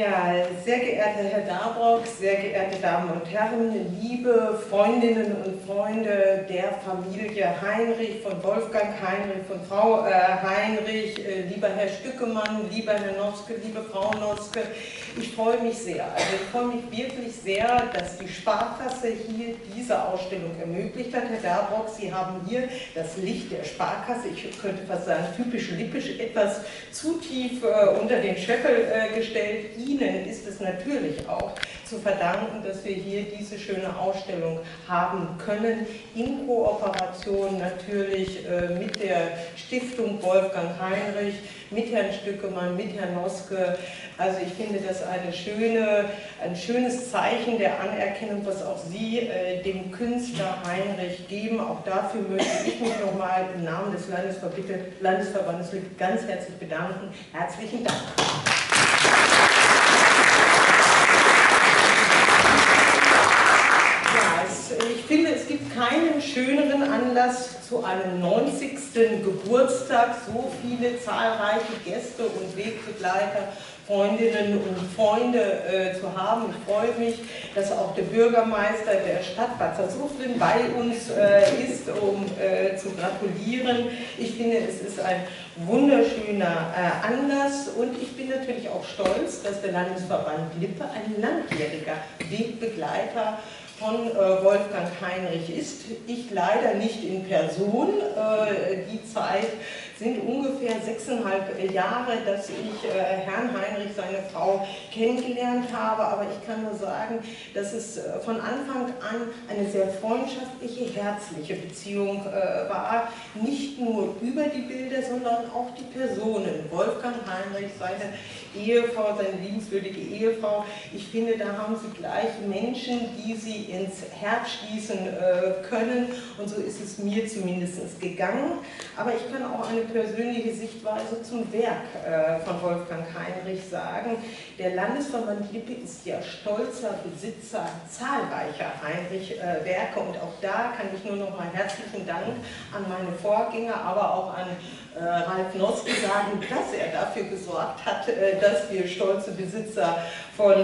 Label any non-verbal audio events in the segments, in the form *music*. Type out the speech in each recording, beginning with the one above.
Ja, sehr geehrter Herr Dabrock, sehr geehrte Damen und Herren, liebe Freundinnen und Freunde der Familie Heinrich, von Wolfgang Heinrich, von Frau äh, Heinrich, äh, lieber Herr Stückemann, lieber Herr Noske, liebe Frau Noske, ich freue mich sehr. Also ich freue mich wirklich sehr, dass die Sparkasse hier diese Ausstellung ermöglicht hat. Herr Dabrock, Sie haben hier das Licht der Sparkasse, ich könnte fast sagen typisch lippisch, etwas zu tief äh, unter den Scheffel gestellt Ihnen ist es natürlich auch zu verdanken, dass wir hier diese schöne Ausstellung haben können, in Kooperation natürlich äh, mit der Stiftung Wolfgang Heinrich, mit Herrn Stückemann, mit Herrn Noske. Also ich finde das eine schöne, ein schönes Zeichen der Anerkennung, was auch Sie äh, dem Künstler Heinrich geben. Auch dafür möchte ich mich nochmal im Namen des Landesverbandes ganz herzlich bedanken. Herzlichen Dank. ich finde, es gibt keinen schöneren Anlass zu einem 90. Geburtstag, so viele zahlreiche Gäste und Wegbegleiter, Freundinnen und Freunde äh, zu haben. Ich freue mich, dass auch der Bürgermeister der Stadt Bad Salzuflen bei uns äh, ist, um äh, zu gratulieren. Ich finde, es ist ein wunderschöner äh, Anlass und ich bin natürlich auch stolz, dass der Landesverband Lippe ein langjähriger Wegbegleiter von äh, Wolfgang Heinrich ist. Ich leider nicht in Person. Äh, die Zeit sind ungefähr sechseinhalb Jahre, dass ich äh, Herrn Heinrich, seine Frau, kennengelernt habe. Aber ich kann nur sagen, dass es äh, von Anfang an eine sehr freundschaftliche, herzliche Beziehung äh, war. Nicht nur über die Bilder, sondern auch die Personen. Wolfgang Heinrich, seine Ehefrau, seine liebenswürdige Ehefrau. Ich finde, da haben Sie gleich Menschen, die Sie ins Herz schließen können. Und so ist es mir zumindest gegangen. Aber ich kann auch eine persönliche Sichtweise zum Werk äh, von Wolfgang Heinrich sagen. Der Landesverband Lippe ist ja stolzer Besitzer zahlreicher Heinrich-Werke und auch da kann ich nur noch mal herzlichen Dank an meine Vorgänger, aber auch an äh, Ralf Noske sagen, dass er dafür gesorgt hat, äh, dass wir stolze Besitzer von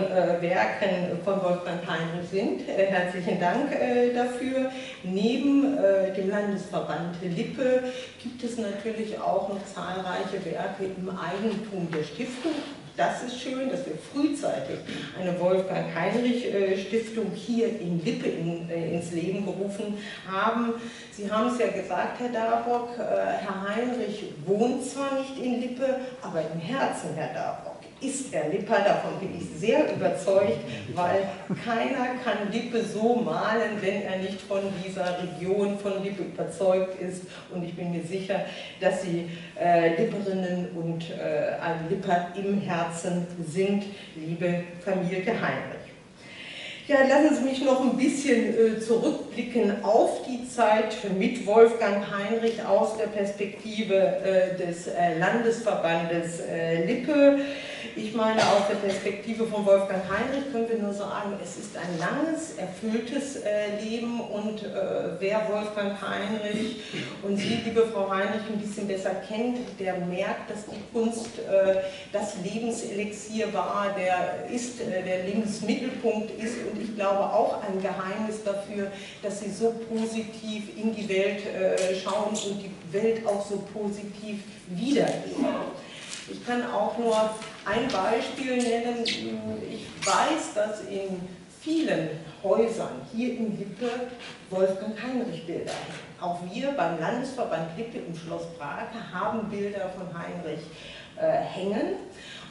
Werken von Wolfgang Heinrich sind. Herzlichen Dank dafür. Neben dem Landesverband Lippe gibt es natürlich auch noch zahlreiche Werke im Eigentum der Stiftung. Das ist schön, dass wir frühzeitig eine Wolfgang Heinrich äh, Stiftung hier in Lippe in, äh, ins Leben gerufen haben. Sie haben es ja gesagt, Herr Darbock, äh, Herr Heinrich wohnt zwar nicht in Lippe, aber im Herzen, Herr Darbock ist er Lipper, davon bin ich sehr überzeugt, weil keiner kann Lippe so malen, wenn er nicht von dieser Region von Lippe überzeugt ist. Und ich bin mir sicher, dass Sie äh, Lipperinnen und äh, ein Lipper im Herzen sind, liebe Familie Heinrich. Ja, lassen Sie mich noch ein bisschen äh, zurückblicken auf die Zeit mit Wolfgang Heinrich aus der Perspektive äh, des äh, Landesverbandes äh, Lippe. Ich meine, aus der Perspektive von Wolfgang Heinrich können wir nur sagen, es ist ein langes, erfülltes äh, Leben und äh, wer Wolfgang Heinrich und Sie, liebe Frau Heinrich, ein bisschen besser kennt, der merkt, dass die Kunst äh, das Lebenselixier war, der ist, der Lebensmittelpunkt ist und ich glaube auch ein Geheimnis dafür, dass Sie so positiv in die Welt schauen und die Welt auch so positiv wiedergeben. Ich kann auch nur ein Beispiel nennen. Ich weiß, dass in vielen Häusern hier in Lippe Wolfgang Heinrich Bilder hängen. Auch wir beim Landesverband Lippe im Schloss Brake haben Bilder von Heinrich äh, hängen.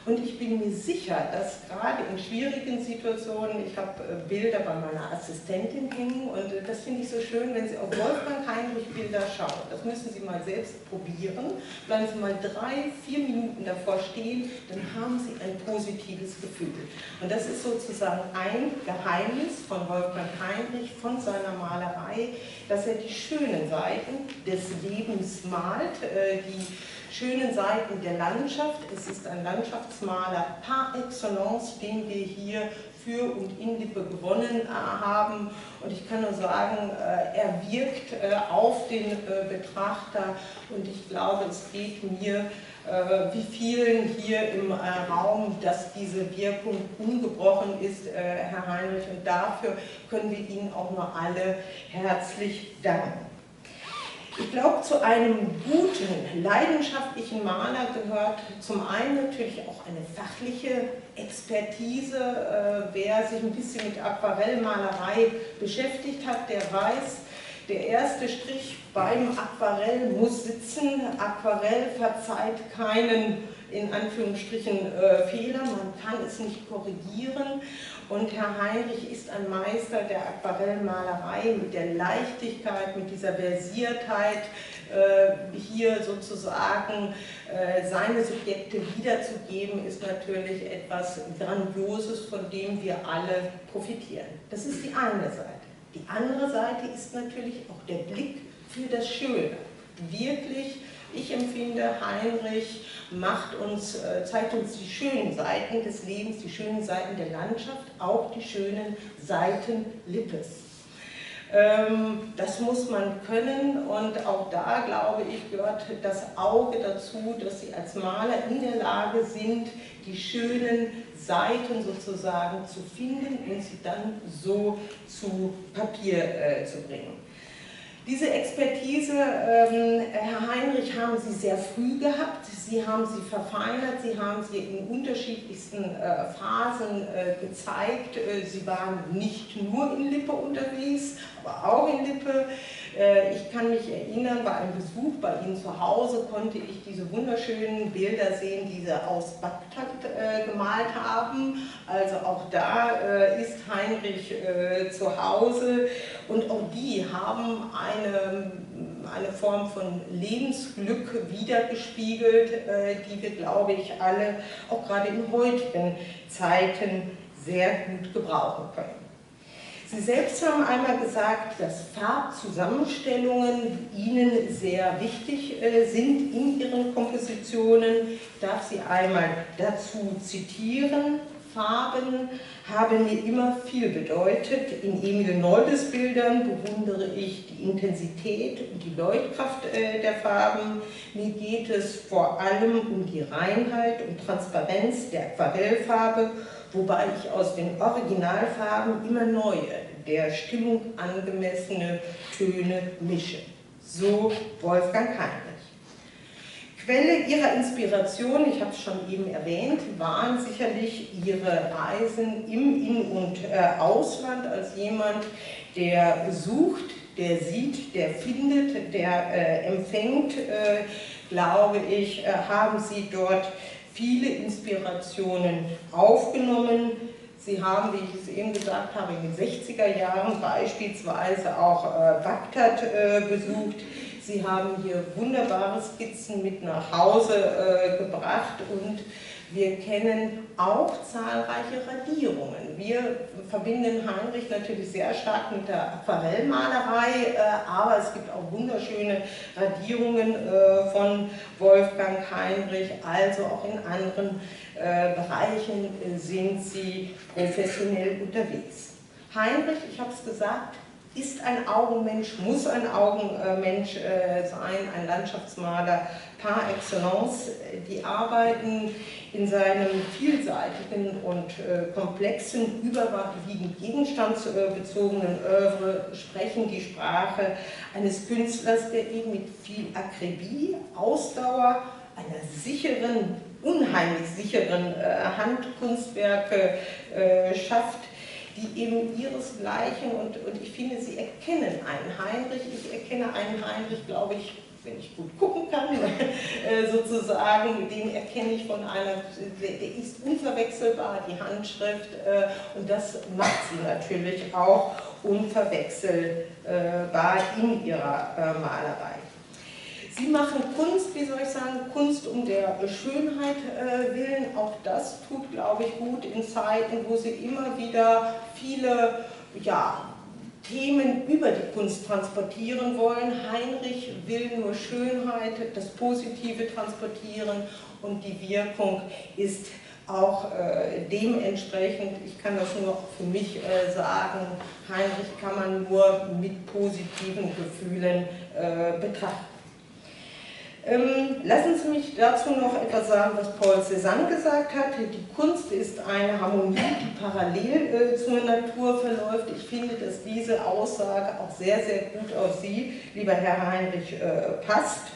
Und ich bin mir sicher, dass gerade in schwierigen Situationen, ich habe äh, Bilder bei meiner Assistentin hängen und äh, das finde ich so schön, wenn Sie auf Wolfgang Heinrich Bilder schauen. Das müssen Sie mal selbst probieren. Bleiben Sie mal drei, vier Minuten davor stehen, dann haben Sie ein positives Gefühl. Und das ist sozusagen ein Geheimnis von Wolfgang Heinrich, von seiner Malerei, dass er die schönen Seiten des Lebens malt, äh, die schönen Seiten der Landschaft. Es ist ein Landschaftsmaler par excellence, den wir hier für und in Lippe gewonnen haben. Und ich kann nur sagen, er wirkt auf den Betrachter und ich glaube, es geht mir wie vielen hier im Raum, dass diese Wirkung ungebrochen ist, Herr Heinrich. Und dafür können wir Ihnen auch nur alle herzlich danken. Ich glaube, zu einem guten, leidenschaftlichen Maler gehört zum einen natürlich auch eine fachliche Expertise. Äh, wer sich ein bisschen mit Aquarellmalerei beschäftigt hat, der weiß, der erste Strich beim Aquarell muss sitzen. Aquarell verzeiht keinen, in Anführungsstrichen, äh, Fehler, man kann es nicht korrigieren. Und Herr Heinrich ist ein Meister der Aquarellmalerei mit der Leichtigkeit, mit dieser Versiertheit, äh, hier sozusagen äh, seine Subjekte wiederzugeben, ist natürlich etwas Grandioses, von dem wir alle profitieren. Das ist die eine Seite. Die andere Seite ist natürlich auch der Blick für das Schöne. Wirklich ich empfinde, Heinrich macht uns, äh, zeigt uns die schönen Seiten des Lebens, die schönen Seiten der Landschaft, auch die schönen Seiten Lippes. Ähm, das muss man können und auch da, glaube ich, gehört das Auge dazu, dass sie als Maler in der Lage sind, die schönen Seiten sozusagen zu finden und sie dann so zu Papier äh, zu bringen. Diese Expertise, ähm, Heinrich, haben Sie sehr früh gehabt. Sie haben sie verfeinert, Sie haben sie in unterschiedlichsten äh, Phasen äh, gezeigt. Äh, sie waren nicht nur in Lippe unterwegs, aber auch in Lippe. Äh, ich kann mich erinnern, bei einem Besuch bei Ihnen zu Hause konnte ich diese wunderschönen Bilder sehen, die Sie aus Bagdad äh, gemalt haben. Also auch da äh, ist Heinrich zu Hause und auch die haben eine, eine Form von Lebensglück wiedergespiegelt, die wir, glaube ich, alle auch gerade in heutigen Zeiten sehr gut gebrauchen können. Sie selbst haben einmal gesagt, dass Farbzusammenstellungen Ihnen sehr wichtig äh, sind in Ihren Kompositionen. Ich darf Sie einmal dazu zitieren. Farben haben mir immer viel bedeutet. In Emil Noldes Bildern bewundere ich die Intensität und die Leuchtkraft äh, der Farben. Mir geht es vor allem um die Reinheit und Transparenz der Aquarellfarbe wobei ich aus den Originalfarben immer neue, der Stimmung angemessene Töne mische. So Wolfgang Heinrich. Quelle ihrer Inspiration, ich habe es schon eben erwähnt, waren sicherlich ihre Reisen im In- und äh, Ausland als jemand, der sucht, der sieht, der findet, der äh, empfängt, äh, glaube ich, äh, haben sie dort viele Inspirationen aufgenommen. Sie haben, wie ich es eben gesagt habe, in den 60er Jahren beispielsweise auch äh, Bagdad äh, besucht. Sie haben hier wunderbare Skizzen mit nach Hause äh, gebracht und wir kennen auch zahlreiche Radierungen. Wir verbinden Heinrich natürlich sehr stark mit der Aquarellmalerei, äh, aber es gibt auch wunderschöne Radierungen äh, von Wolfgang Heinrich, also auch in anderen äh, Bereichen sind sie professionell unterwegs. Heinrich, ich habe es gesagt, ist ein Augenmensch, muss ein Augenmensch sein, ein Landschaftsmaler par excellence. Die Arbeiten in seinem vielseitigen und äh, komplexen, überwiegend gegenstandsbezogenen Oeuvre sprechen die Sprache eines Künstlers, der eben mit viel Akribie, Ausdauer, einer sicheren, unheimlich sicheren äh, Handkunstwerke äh, schafft, die eben ihresgleichen und, und ich finde, sie erkennen einen Heinrich, ich erkenne einen Heinrich, glaube ich, wenn ich gut gucken kann, *laughs* äh, sozusagen, den erkenne ich von einer, der ist unverwechselbar, die Handschrift, äh, und das macht sie natürlich auch unverwechselbar in ihrer äh, Malerei. Sie machen Kunst, wie soll ich sagen, Kunst um der Schönheit willen. Auch das tut, glaube ich, gut in Zeiten, wo sie immer wieder viele ja, Themen über die Kunst transportieren wollen. Heinrich will nur Schönheit, das Positive transportieren und die Wirkung ist auch äh, dementsprechend, ich kann das nur für mich äh, sagen, Heinrich kann man nur mit positiven Gefühlen äh, betrachten. Ähm, lassen Sie mich dazu noch etwas sagen, was Paul Cézanne gesagt hat. Die Kunst ist eine Harmonie, die parallel äh, zur Natur verläuft. Ich finde, dass diese Aussage auch sehr, sehr gut auf Sie, lieber Herr Heinrich, äh, passt.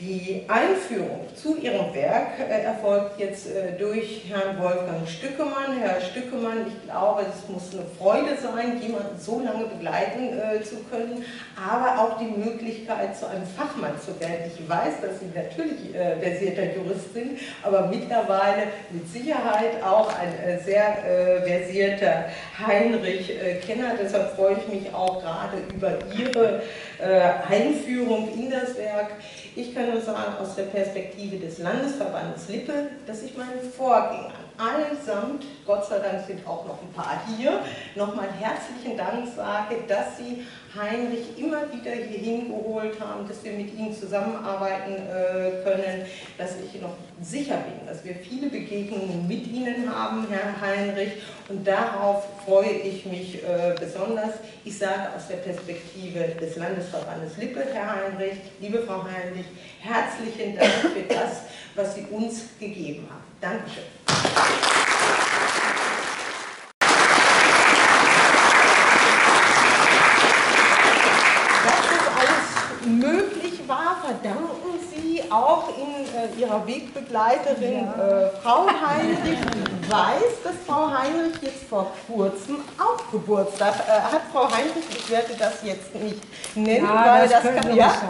Die Einführung zu Ihrem Werk äh, erfolgt jetzt äh, durch Herrn Wolfgang Stückemann. Herr Stückemann, ich glaube, es muss eine Freude sein, jemanden so lange begleiten äh, zu können, aber auch die Möglichkeit, zu einem Fachmann zu werden. Ich weiß, dass Sie natürlich versierter Jurist sind, aber mittlerweile mit Sicherheit auch ein sehr versierter Heinrich-Kenner. Deshalb freue ich mich auch gerade über Ihre Einführung in das Werk. Ich kann nur sagen, aus der Perspektive des Landesverbandes Lippe, dass ich meinen Vorgängern allesamt, Gott sei Dank sind auch noch ein paar hier, nochmal herzlichen Dank sage, dass Sie Heinrich immer wieder hier hingeholt haben, dass wir mit Ihnen zusammenarbeiten äh, können, dass ich noch sicher bin, dass wir viele Begegnungen mit Ihnen haben, Herr Heinrich, und darauf freue ich mich äh, besonders. Ich sage aus der Perspektive des Landesverbandes Lippe, Herr Heinrich, liebe Frau Heinrich, herzlichen Dank für das, was Sie uns gegeben haben. Dankeschön. Thank you. Ihrer Wegbegleiterin ja. äh, Frau Heinrich. Ich weiß, dass Frau Heinrich jetzt vor kurzem auch Geburtstag äh, hat. Frau Heinrich, ich werde das jetzt nicht nennen, ja, weil das, das kann ja. *laughs*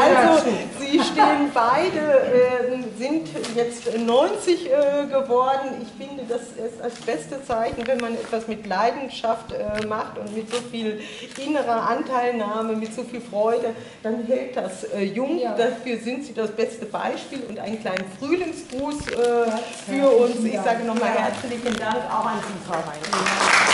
Also Sie stehen beide, ähm, sind jetzt 90 äh, geworden. Ich finde, das ist das beste Zeichen, wenn man etwas mit Leidenschaft äh, macht und mit so viel innerer Anteilnahme, mit so viel Freude, dann hält das äh, jung. Ja. Dafür sind Sie das beste Beispiel und einen kleinen Frühlingsgruß für uns. Ich sage nochmal herzlichen Dank auch an Sie, Frau Rein.